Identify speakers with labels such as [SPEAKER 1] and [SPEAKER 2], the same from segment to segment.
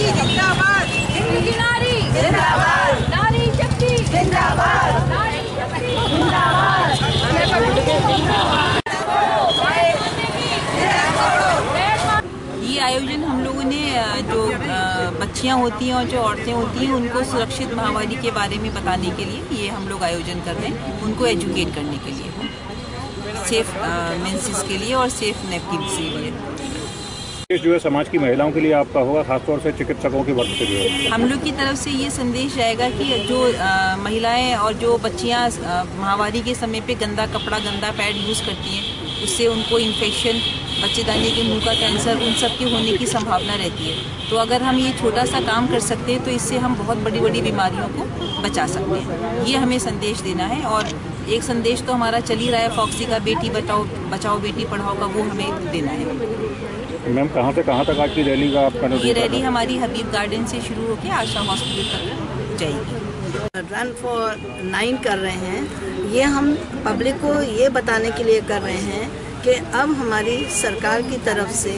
[SPEAKER 1] शक्ति जिंदाबाद।
[SPEAKER 2] हिंदी नारी। जिंदाबाद। नारी शक्ति। जिंदाबाद। नारी शक्ति।
[SPEAKER 3] ये आयोजन हम लोगों ने जो बच्चियाँ होती हैं और जो औरतें होती हैं उनको सुरक्षित महामारी के बारे में बताने के लिए ये हम लोग आयोजन कर रहे हैं उनको एजुकेट करने के लिए। सेफ़ मेंसेस के लिए और सेफ़ नेपकिन के लिए।
[SPEAKER 4] जो है, समाज की महिलाओं के लिए आपका होगा, खासतौर से चिकित्सकों की वर्ग जो है।
[SPEAKER 3] हम लोग की तरफ़ से ये संदेश जाएगा कि जो महिलाएँ और जो बच्चियाँ महावारी के समय पे गंदा कपड़ा, गंदा पैड यूज़ करती हैं, उससे उनको इन्फेक्शन बच्चेदानी के मुँह का कैंसर उन सब के होने की संभावना रहती है। तो अगर हम ये छोटा सा काम कर सकते हैं तो इससे हम बहुत बड़ी बड़ी बीमारियों को बचा सकते हैं। ये हमें संदेश देना है और एक संदेश तो हमारा चल ही रहा है फॉक्सी का बेटी बचाओ बचाओ बेटी, पढ़ाओ का, वो हमें देना है।
[SPEAKER 4] मैम कहाँ से कहाँ तक आज की रैली का आपका
[SPEAKER 3] ये रैली हमारी हबीब गार्डन से शुरू होकर आशा हॉस्पिटल तक जाएगी।
[SPEAKER 5] रन फॉर नाइन कर रहे हैं। ये हम पब्लिक को ये बताने के लिए कर रहे हैं कि अब हमारी सरकार की तरफ़ से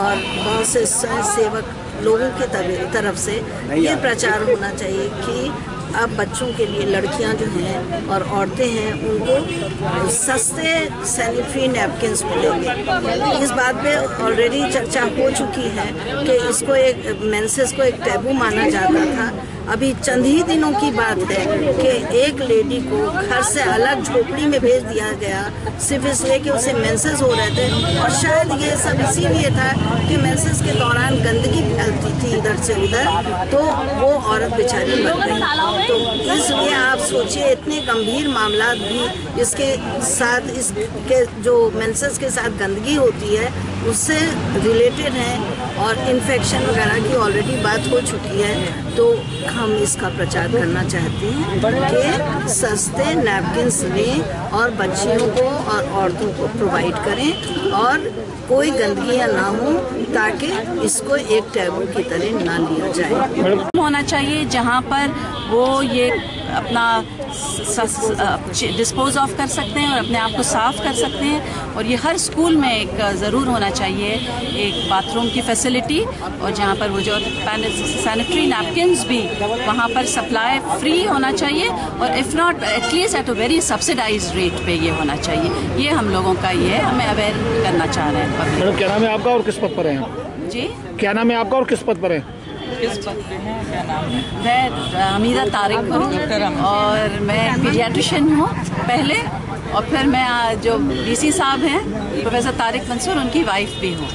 [SPEAKER 5] और बहुत से स्वयं सेवक लोगों के तरफ- तरफ़ से ये प्रचार होना चाहिए कि अब बच्चों के लिए लड़कियाँ जो हैं और औरतें हैं, उनको सस्ते सैनिटरी नैपकिन्स मिलेंगे। इस बात पे ऑलरेडी चर्चा हो चुकी है कि इसको एक मेंसेस को एक टैबू माना जाता था। अभी चंद ही दिनों की बात है कि एक लेडी को घर से अलग झोपड़ी में भेज दिया गया, सिर्फ़ इसलिए कि उसे मेंसेस हो रहे थे। और शायद ये सब इसीलिए था कि मेंसेस के दौरान थी से उधर तो वो औरत बेचारी मर गई। तो इसलिए आप सोचिए, इतने गंभीर मामला भी इसके साथ, इसके जो मेंसेस के साथ गंदगी होती है, उससे रिलेटेड हैं और इन्फेक्शन वगैरह की ऑलरेडी बात हो चुकी है तो हम इसका प्रचार करना चाहते हैं कि सस्ते नैपकिन्स लें और बच्चियों को और औरतों को प्रोवाइड करें और कोई गंदगियाँ ना हो, ताकि इसको एक टैबू की तरह ना लिया जाए।
[SPEAKER 6] होना चाहिए जहाँ पर वो ये अपना डिस्पोज ऑफ़ कर सकते हैं और अपने आप को साफ़ कर सकते हैं। और ये हर स्कूल में एक ज़रूर होना चाहिए एक बाथरूम की फैसिलिटी और जहाँ पर वो जो सैनिटरी नैपकिन्स भी वहाँ पर सप्लाई फ्री होना चाहिए और if not at least at a very subsidise rate पे ये होना चाहिए। ये हम लोगों का ये है हमें अवेयर करना चाह रहे हैं
[SPEAKER 4] मैडम क्या नाम है आपका और किस पद पर हैं?
[SPEAKER 6] जी?
[SPEAKER 4] क्या नाम है आपका और किस पद पर हैं?
[SPEAKER 6] मैं हमीदा तारिक हूँ। और मैं पीडियाट्रिशियन हूँ पहले। और फिर मैं जो डीसी साहब हैं प्रोफेसर तारिक मंसूर उनकी वाइफ भी हूँ।